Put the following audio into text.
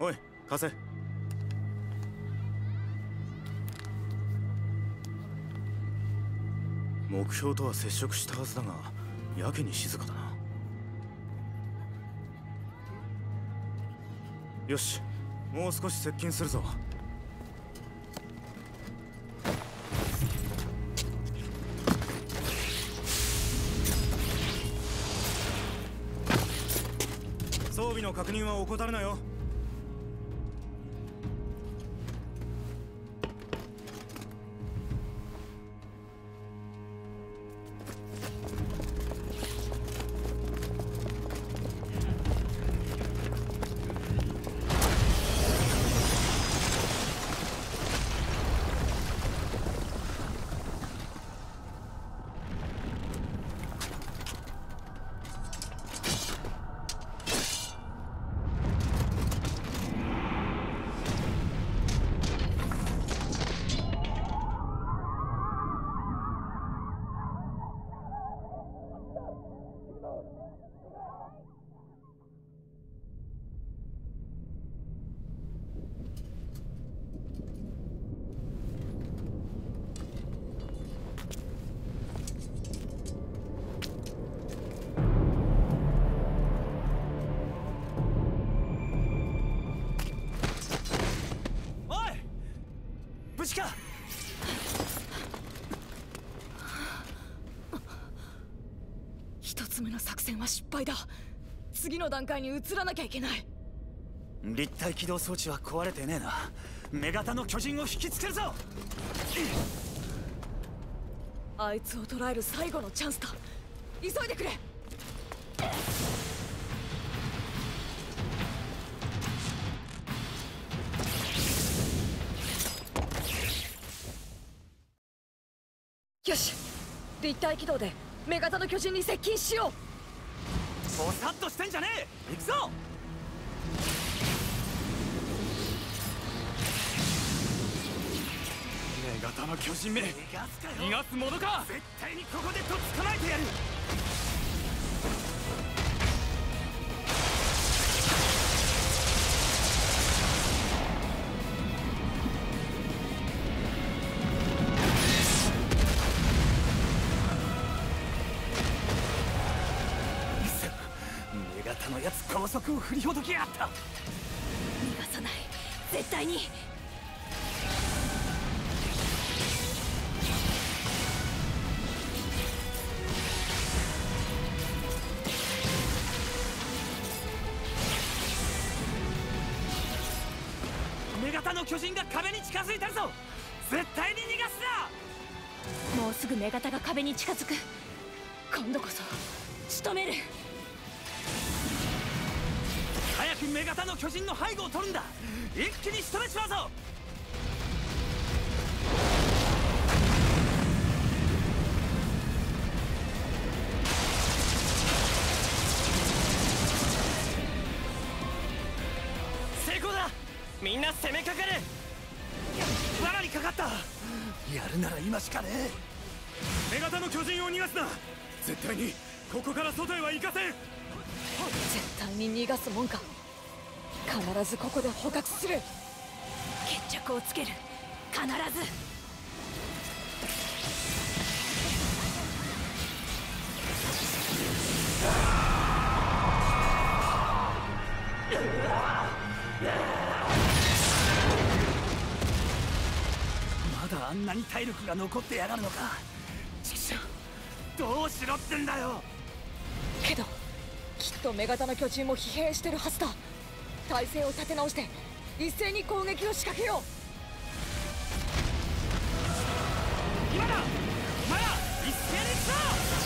おい貸せ。目標とは接触したはずだがやけに静かだな。よしもう少し接近するぞ。装備の確認は怠るなよ。無事か一つ目の作戦は失敗だ。次の段階に移らなきゃいけない。立体起動装置は壊れてねえな。目型の巨人を引きつけるぞ。あいつを捕らえる最後のチャンスだ。急いでくれよし。立体起動で目型の巨人に接近しよう。ぼさっとしてんじゃねえ。行くぞ。目型の巨人め。逃がすかよ。逃がすものか。絶対にここで高速を振りほどきやがった。逃がさない。絶対に。目型の巨人が壁に近づいてるぞ。絶対に逃がすな。もうすぐ目型が壁に近づく。今度こそ仕留める。早く目型の巨人の背後を取るんだ。一気に仕留めちまうぞ成功だ。みんな攻めかかる。罠にかかった。やるなら今しかねえ。目型の巨人を逃がすな。絶対にここから外へは行かせん。絶対に逃がすもんか。必ずここで捕獲する。決着をつける。必ず。まだあんなに体力が残ってやがるのか。どうしろってんだよ。けどきっと目型の巨人も疲弊してるはずだ体勢を立て直して一斉に攻撃を仕掛けよう。今だ！お前ら！一斉に行くぞ